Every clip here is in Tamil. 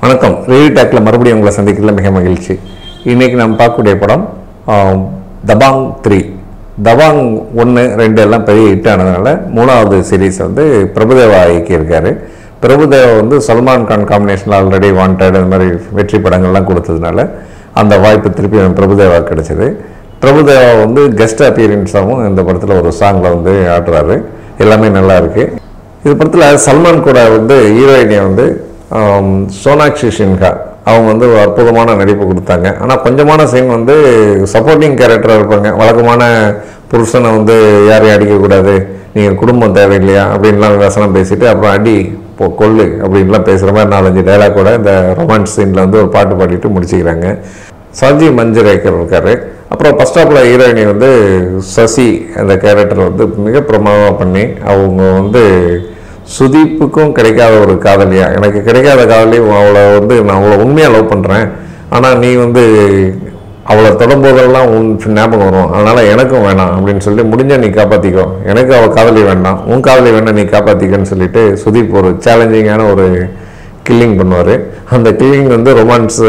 வணக்கம். ரேடியோ டேக்கில் மறுபடியும் உங்களை சந்திக்கிறதுல மிக மகிழ்ச்சி. இன்றைக்கி நம்ம பார்க்கக்கூடிய படம் தபாங் த்ரீ. தபாங் ஒன்று ரெண்டு எல்லாம் பெரிய ஹிட் ஆனதுனால மூணாவது சீரீஸ் வந்து பிரபுதேவா இயக்கியிருக்காரு. பிரபுதேவா வந்து சல்மான் கான் காம்பினேஷனில் ஆல்ரெடி வாண்டட் அந்த மாதிரி வெற்றி படங்கள்லாம் கொடுத்ததுனால அந்த வாய்ப்பு திருப்பி பிரபுதேவா கிடச்சிது. பிரபுதேவா வந்து கெஸ்ட் அப்பியரன்ஸாகவும் இந்த படத்தில் ஒரு சாங்கில் வந்து ஆடுறாரு. எல்லாமே நல்லா இருக்குது இது படத்தில் சல்மான் கூட வந்து ஹீரோயினை வந்து சோனாக்ஷி சின்ஹா அவங்க வந்து ஒரு அற்புதமான நடிப்பு கொடுத்தாங்க. ஆனால் கொஞ்சமான சீன் வந்து சப்போர்ட்டிங் கேரக்டராக இருப்பாங்க. வழக்கமான புருஷனை வந்து யாரையும் அடிக்கக்கூடாது. நீங்கள் குடும்பம் தேவையில்லையா? அப்படின்லாம் வசனம் பேசிவிட்டு அப்புறம் அடி போ கொள்ளு அப்படின்லாம் பேசுகிற மாதிரி நாலஞ்சு டைலாக் கூட இந்த ரொமான்ஸ் சீனில் வந்து ஒரு பாட்டு பாடிட்டு முடிச்சுக்கிறாங்க. சஜி மஞ்சரேக்கர் இருக்கார். அப்புறம் ஃபஸ்ட் ஸ்டாப்பில் ஹீரோயினி வந்து சசி அந்த கேரக்டர் வந்து மிக பிரமாதமாக பண்ணி அவங்க வந்து சுதீப்புக்கும் கிடைக்காத ஒரு காதலியா? எனக்கு கிடைக்காத காதலி அவளை வந்து நான் அவளை உண்மையாக லவ் பண்ணுறேன் ஆனால் நீ வந்து அவளை தொடரும்போதெல்லாம் உன் ஞாபகம் வரும். அதனால் எனக்கும் வேணாம் அப்படின்னு சொல்லி முடிஞ்ச நீ காப்பாற்றிக்கோ எனக்கு அவள் காதலி வேண்டாம். உன் காதலி வேணாம் நீ காப்பாற்றிக்கன்னு சொல்லிட்டு சுதீப் ஒரு சேலஞ்சிங்கான ஒரு கில்லிங் பண்ணுவார். அந்த கில்லிங் வந்து ரொமான்ஸ்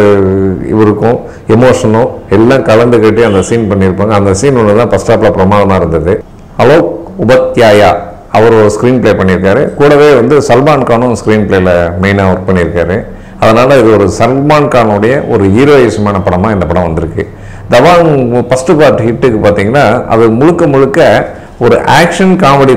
இவருக்கும் எமோஷனும் எல்லாம் கலந்து கட்டி அந்த சீன் பண்ணியிருப்பாங்க. அந்த சீன் ஒன்று தான் ஃபஸ்ட் ஹாப்பில் பிரமாதமாக இருந்தது. அலோக் உபத்யாயா. அவர் ஒரு ஸ்க்ரீன் ப்ளே பண்ணியிருக்காரு. கூடவே வந்து சல்மான் கானும் ஸ்க்ரீன் ப்ளேயில் மெயினாக ஒர்க் பண்ணியிருக்காரு. அதனால் இது ஒரு சல்மான் கானுடைய ஒரு ஹீரோயிசமான படமாக இந்த படம் வந்திருக்கு. தவாங் ஃபஸ்ட்டு பார்ட் ஹிட்டுக்கு பார்த்தீங்கன்னா அது முழுக்க முழுக்க ஒரு ஆக்ஷன் காமெடி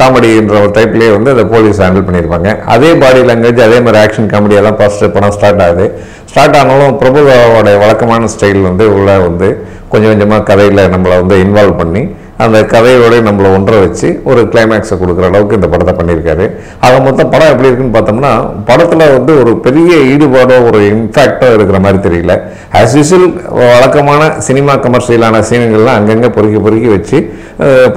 காமெடின்ற ஒரு டைப்லேயே வந்து அந்த போலீஸ் ஹேண்டில் பண்ணியிருப்பாங்க. அதே பாடி லாங்குவேஜ் அதே மாதிரி ஆக்ஷன் காமெடி எல்லாம் ஃபஸ்ட்டு படம் ஸ்டார்ட் ஆகுது. ஸ்டார்ட் ஆனாலும் பிரபுதாவோட வழக்கமான ஸ்டைல் வந்து உள்ள வந்து கொஞ்சம் கொஞ்சமாக கதையில் நம்மளை வந்து இன்வால்வ் பண்ணி அந்த கதையோட நம்மளை ஒன்றை வச்சு ஒரு கிளைமேக்ஸை கொடுக்குற அளவுக்கு இந்த படத்தை பண்ணியிருக்காரு. ஆக மொத்தம் படம் எப்படி இருக்குன்னு பார்த்தோம்னா படத்தில் வந்து ஒரு பெரிய ஈடுபாடோ ஒரு இம்பாக்டோ இருக்கிற மாதிரி தெரியல. ஆஸ் யூஸ்வல் வழக்கமான சினிமா கமர்ஷியலான சீன்கள்லாம் அங்கங்கே பொறுக்கி பொறுக்கி வச்சு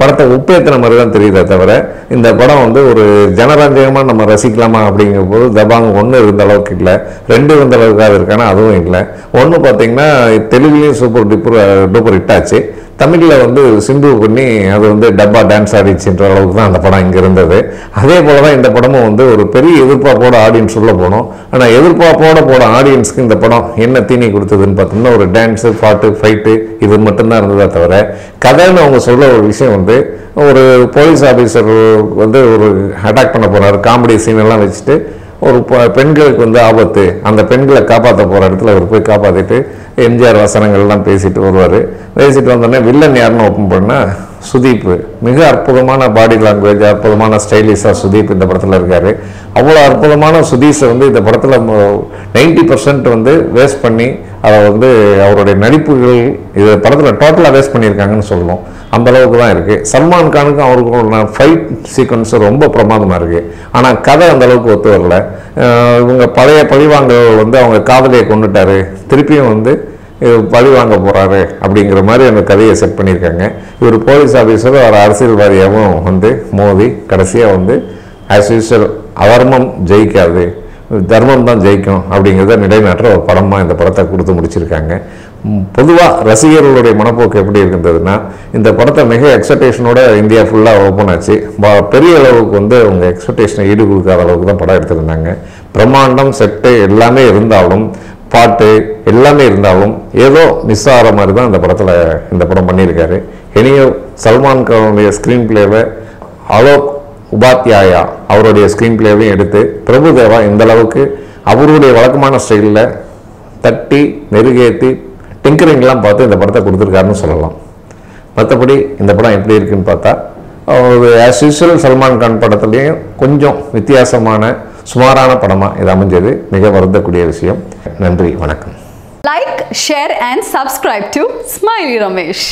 படத்தை உப்பேற்றின மாதிரி தான் தெரியுதே தவிர இந்த படம் வந்து ஒரு ஜனரஞ்சகமாக நம்ம ரசிக்கலாமா அப்படிங்கிற போது தபாங் ஒன்று இருந்த அளவுக்கு இல்லை. ரெண்டு இருந்த அளவுக்கு இருக்கானா அதுவும் இல்லை. ஒன்று பார்த்தீங்கன்னா தெலுங்குலேயும் சூப்பர் டிப்பர் டூப்பர் ஹிட் ஆச்சு. தமிழில் வந்து சிம்பு பண்ணி அது வந்து டப்பா டான்ஸ் ஆடிச்சுன்ற அளவுக்கு தான் அந்த படம் இங்கே இருந்தது. அதே போல தான் இந்த படமும் வந்து ஒரு பெரிய எதிர்பார்ப்போட ஆடியன்ஸ் உள்ள போனோம். ஆனால் எதிர்பார்ப்போட போட ஆடியன்ஸ்க்கு இந்த படம் என்ன தீனி கொடுத்ததுன்னு பார்த்தோம்னா ஒரு டான்ஸு பாட்டு ஃபைட்டு இது மட்டும்தான் இருந்ததே தவிர கதைன்னு அவங்க சொல்ல ஒரு விஷயம் வந்து ஒரு போலீஸ் ஆஃபீஸர் வந்து ஒரு அட்டாக் பண்ண போகிறார் காமெடி சீன் எல்லாம் வச்சுட்டு ஒரு பெண்களுக்கு வந்து ஆபத்து அந்த பெண்களை காப்பாற்ற போகிற இடத்துல அவர் போய் காப்பாற்றிட்டு எம்ஜிஆர் வசனங்கள்லாம் பேசிட்டு வருவார். பேசிட்டு வந்தோடனே வில்லன் யாருன்னு ஓப்பன் பண்ணால் சுதீப். மிக அற்புதமான பாடி லாங்குவேஜ் அற்புதமான ஸ்டைலிஷாக சுதீப் இந்த படத்தில் இருக்கார். அவ்வளோ அற்புதமான சுதீஷை வந்து இந்த படத்தில் நைன்டி பர்சன்ட் வந்து வேஸ்ட் பண்ணி அதை வந்து அவருடைய நடிப்புகள் இது படத்தில் டோட்டலாக வேஸ்ட் பண்ணியிருக்காங்கன்னு சொல்லணும் அந்த அளவுக்கு தான் இருக்குது சல்மான் கானுக்கும் அவருக்கும் ஃபைட் சீக்வன்ஸ் ரொம்ப பிரமாதமாக இருக்குது ஆனால் கதை அந்த அளவுக்கு ஒத்து வரல. இவங்க பழைய பழிவாங்கல் வந்து அவங்க காதலியை கொண்டுட்டாரு திருப்பியும் வந்து பழி வாங்க போகிறாரு அப்படிங்கிற மாதிரி அந்த கதையை செட் பண்ணியிருக்காங்க. இவர் போலீஸ் ஆஃபீஸரும் அவர் அரசியல்வாதியாகவும் வந்து மோதி கடைசியாக வந்து ஆஸ் யூஸ்வல் அவர்மம் ஜெயிக்காது. தர்மம் தான் ஜெயிக்கும் அப்படிங்கிறத நிலைநாட்டுற ஒரு படமாக இந்த படத்தை கொடுத்து முடிச்சிருக்காங்க. பொதுவாக ரசிகர்களுடைய மனப்போக்கு எப்படி இருக்கின்றதுன்னா இந்த படத்தை மிக எக்ஸ்பெக்டேஷனோட இந்தியா ஃபுல்லாக ஓப்பன் ஆச்சு. பெரிய அளவுக்கு வந்து அவங்க எக்ஸ்பெக்டேஷனை ஈடு கொடுக்காத அளவுக்கு தான் படம் எடுத்திருந்தாங்க. பிரம்மாண்டம் செட்டு எல்லாமே இருந்தாலும் பாட்டு எல்லாமே இருந்தாலும் ஏதோ மிஸ் ஆகிற மாதிரி தான் இந்த படத்தில் இந்த படம் பண்ணியிருக்காரு. இனியும் சல்மான் கானுடைய ஸ்க்ரீன் பிளேவை அலோக் உபாத்யாயா அவருடைய ஸ்க்ரீன் பிளேவையும் எடுத்து பிரபுதேவா இந்த அளவுக்கு அவருடைய வழக்கமான ஸ்டைலில் தட்டி மெருகேற்றி டிங்கரிங்லாம் பார்த்து இந்த படத்தை கொடுத்துருக்காருன்னு சொல்லலாம். மற்றபடி இந்த படம் எப்படி இருக்குன்னு பார்த்தா ஆஸ் யூஸ்வல் சல்மான் கான் படத்துலேயும் கொஞ்சம் வித்தியாசமான சுமாரான படமாக இது அமைஞ்சது. மிக வருந்தக்கூடிய விஷயம். நன்றி வணக்கம். Like share and subscribe to Smiley Ramesh